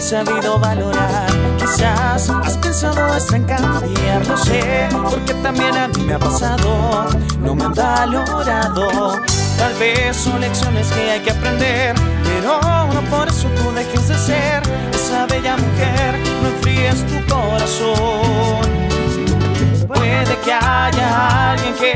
sabido valorar. Quizás has pensado hasta en cambiar, no sé, porque también a mí me ha pasado, no me han valorado. Tal vez son lecciones que hay que aprender, pero no por eso tú dejes de ser esa bella mujer, no enfríes tu corazón. Puede que haya alguien que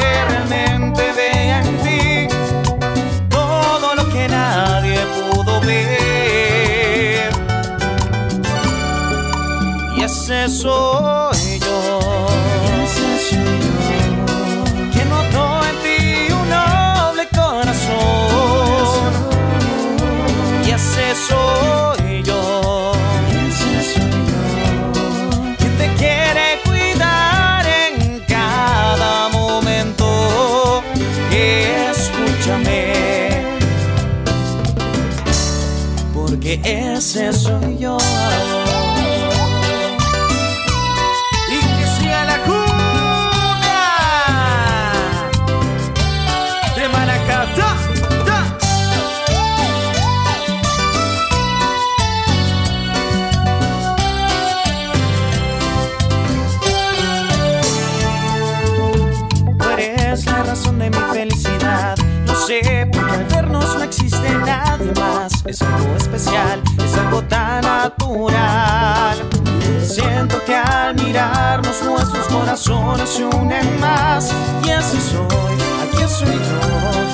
Porque ese soy yo. Razón de mi Es algo especial, es algo tan natural. Siento que al mirarnos nuestros corazones se unen más. Y así soy, aquí soy yo,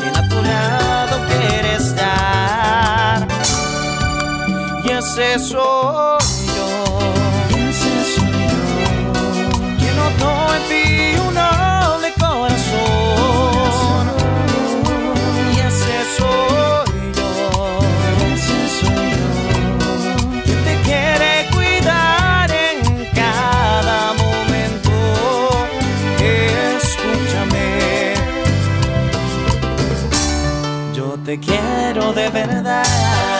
quien a tu lado estar. Y ese soy te quiero de verdad.